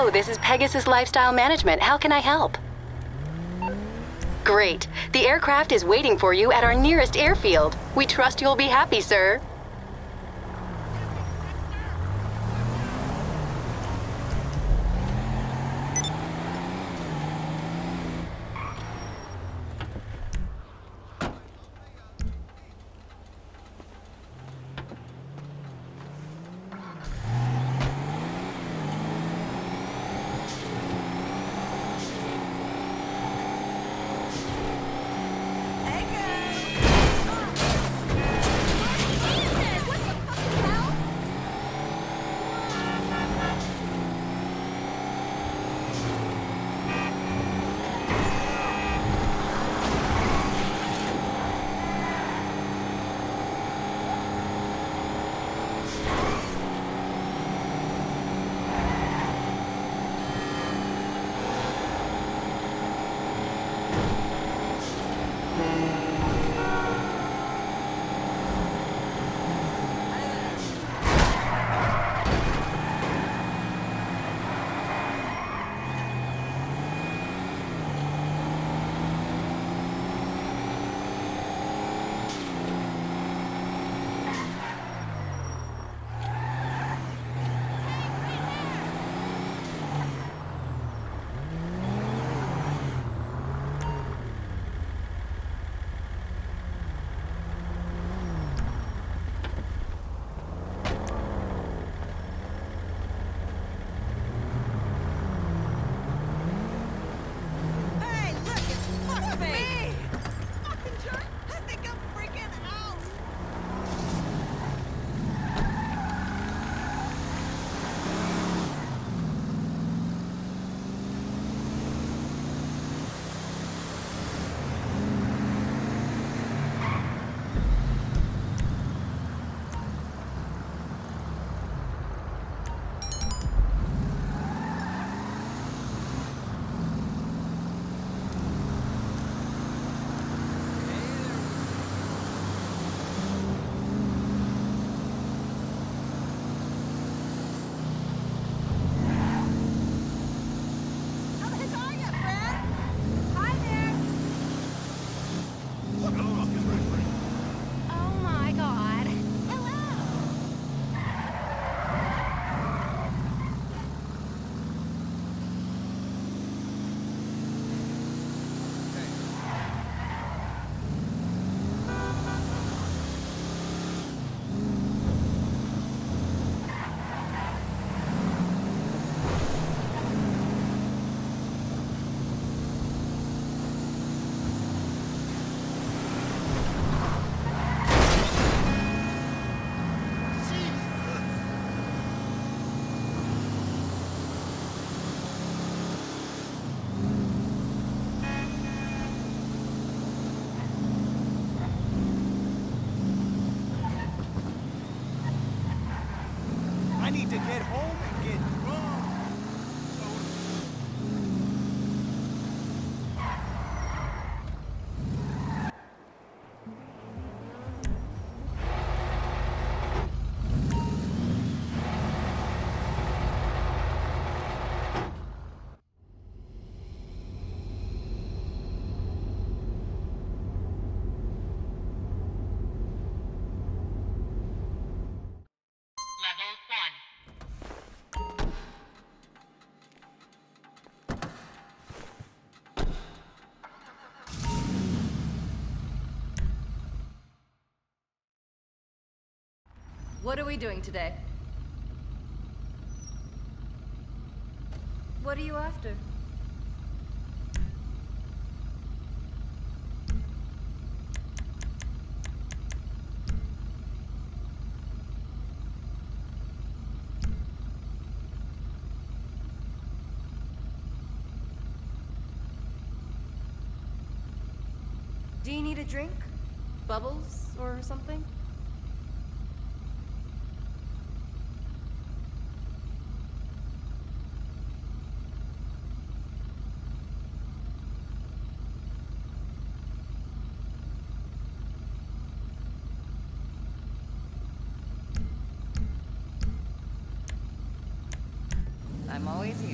Hello, this is Pegasus Lifestyle Management. How can I help? Great. The aircraft is waiting for you at our nearest airfield. We trust you'll be happy, sir. What are we doing today? What are you after? Do you need a drink? Bubbles or something? Always here.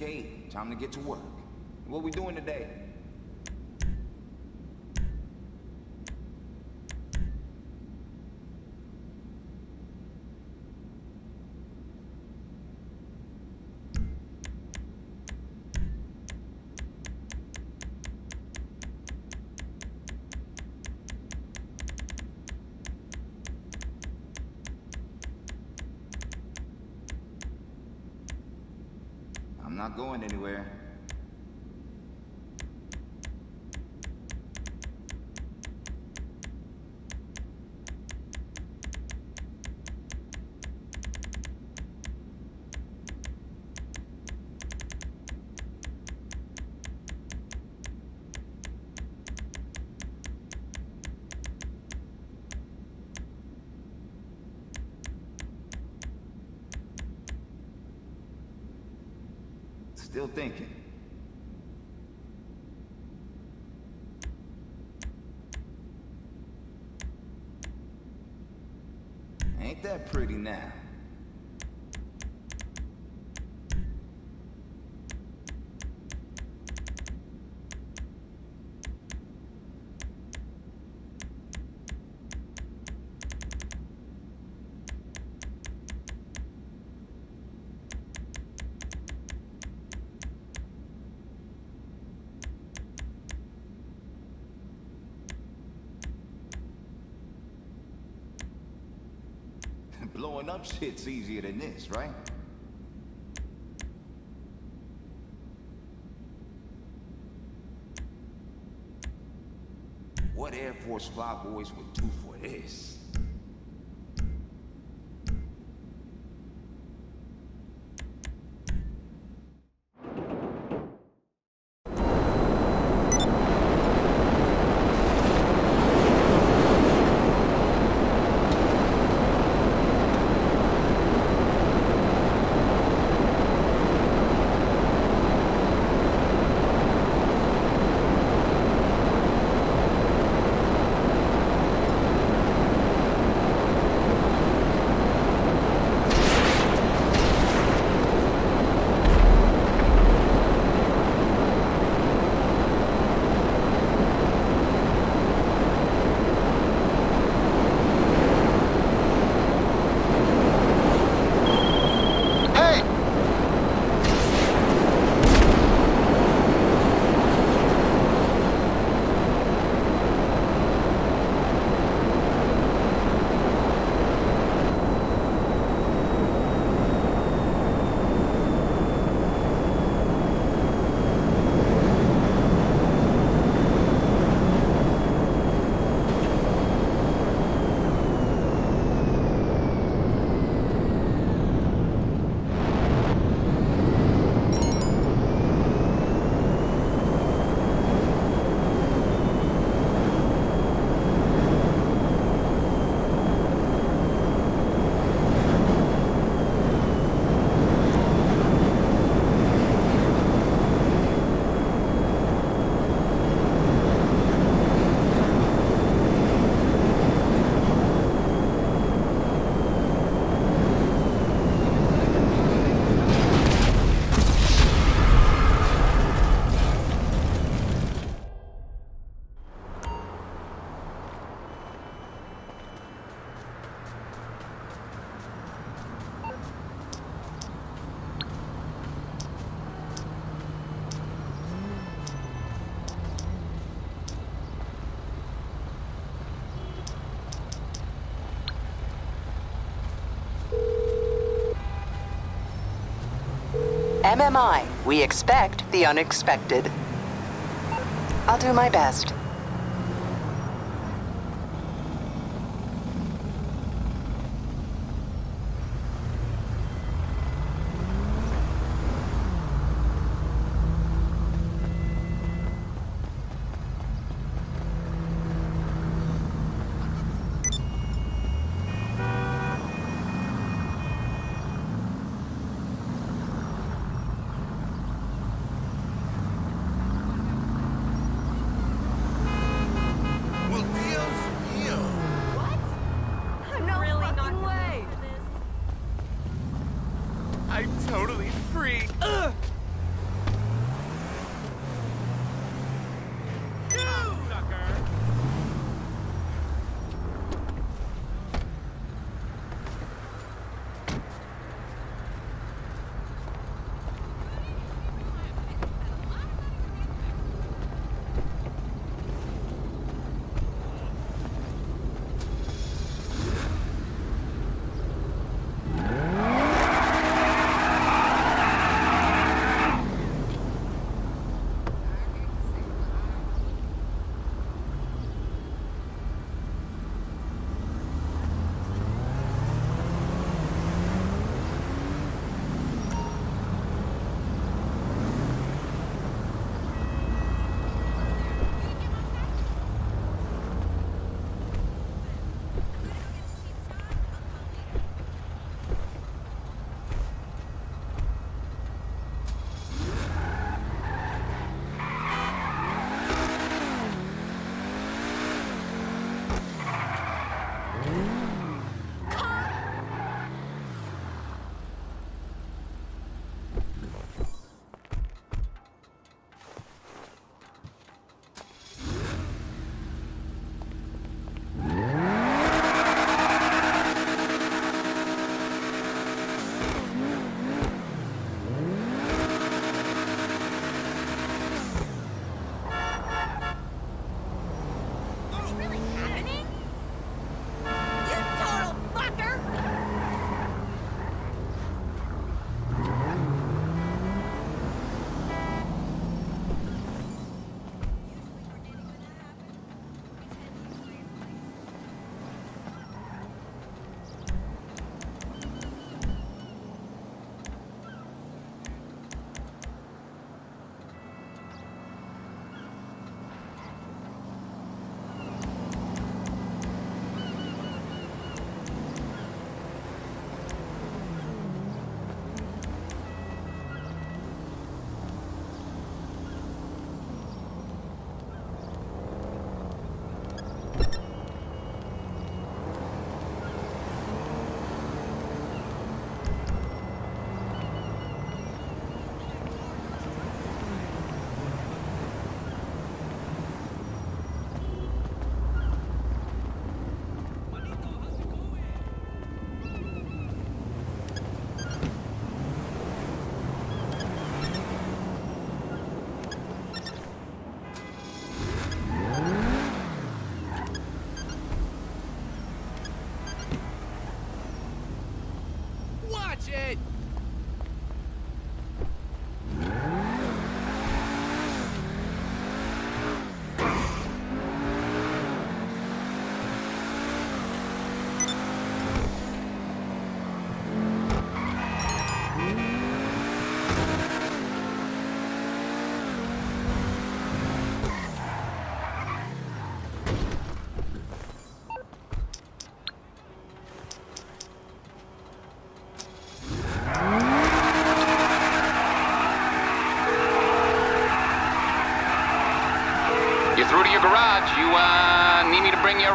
Okay, time to get to work. What we doing today? I'm not going anywhere. Still thinking. Ain't that pretty now? Blowing up shit's easier than this, right? What Air Force flyboys would do for this? MMI, we expect the unexpected. I'll do my best. I'm totally free. Ugh.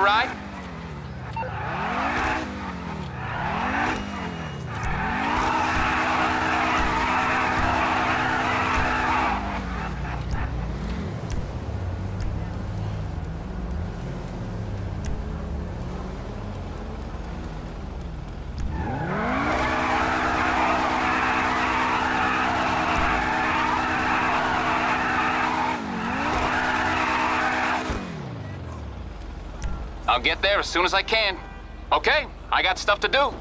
right? I'll get there as soon as I can. Okay, I got stuff to do.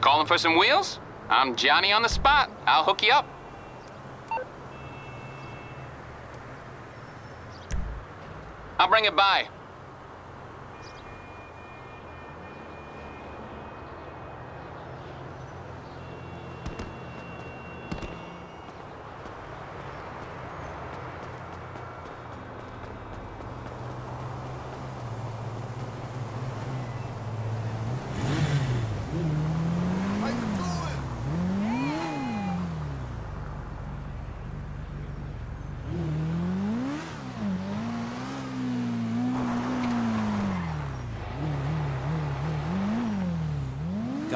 Calling for some wheels? I'm Johnny on the spot. I'll hook you up. I'll bring it by.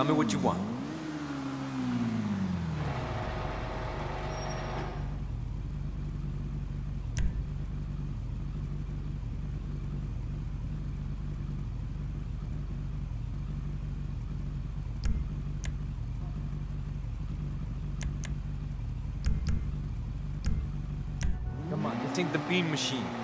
Tell me what you want. Come on, ain't the bean machine.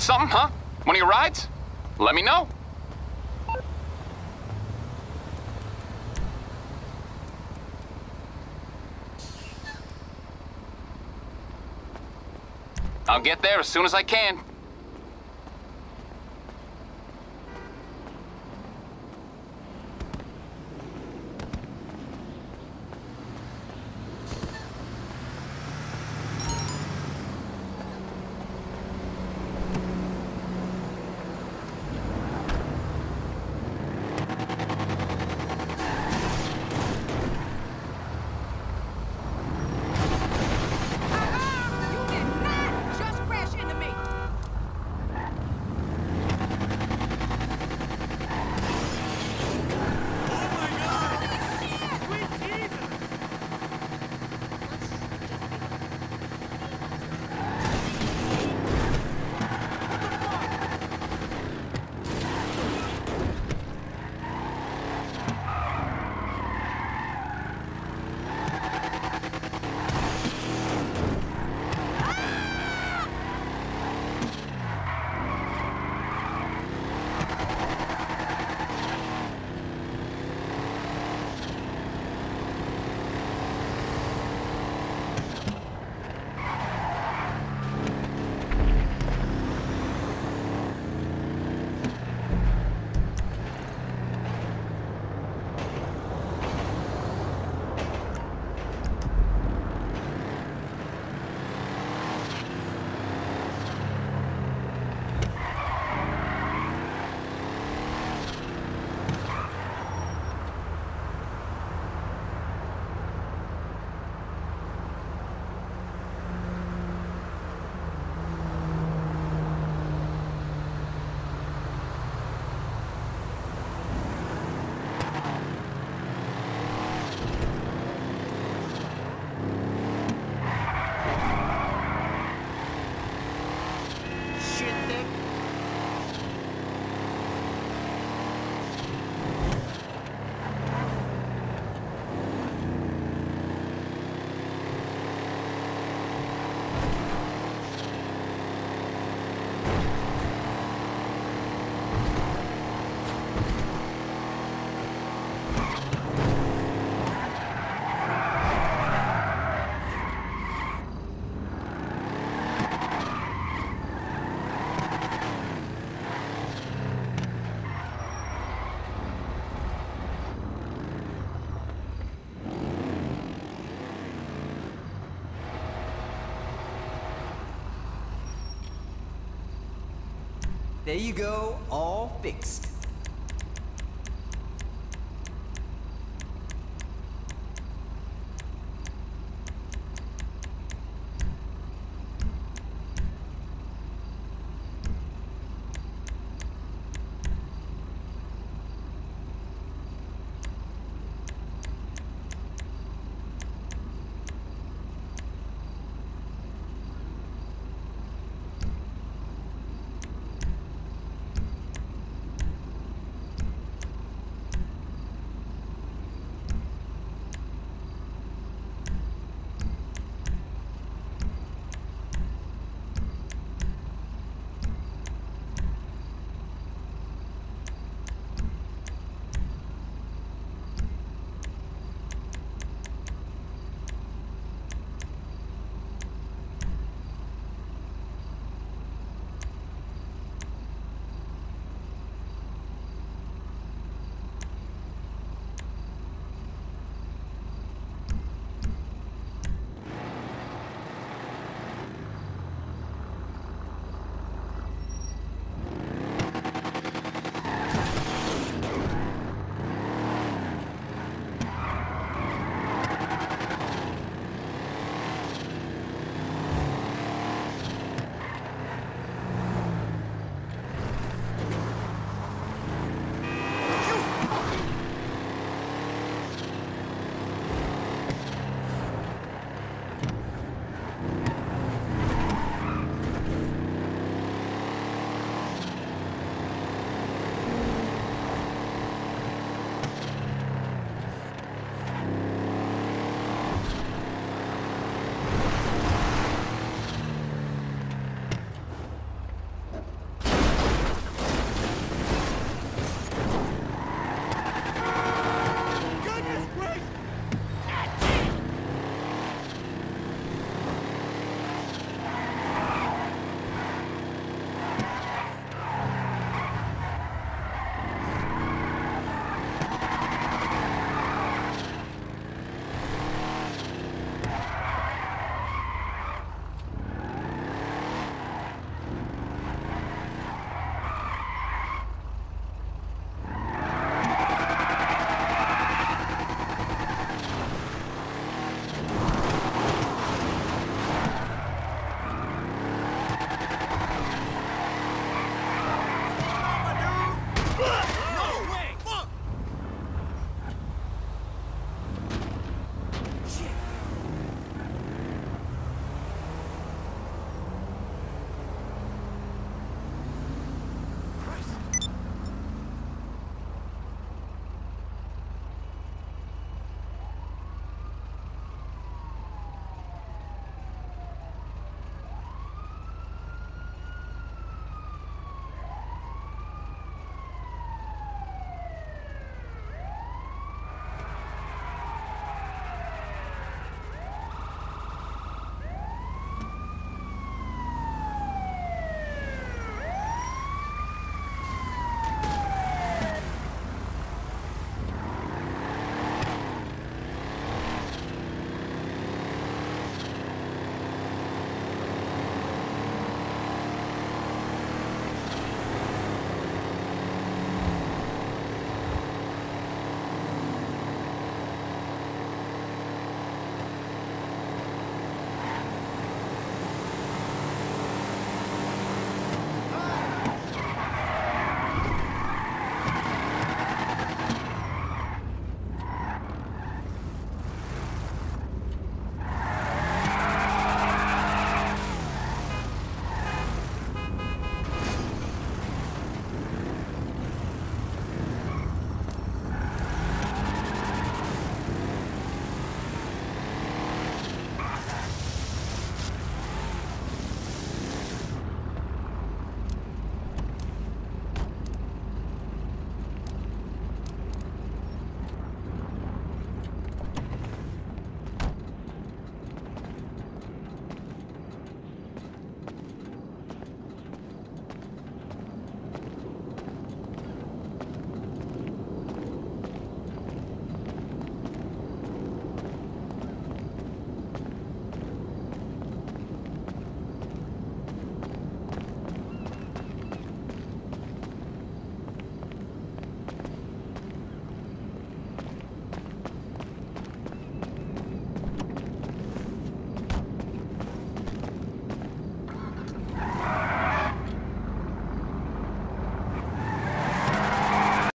Need something, huh? One of your rides? Let me know. I'll get there as soon as I can. There you go, all fixed.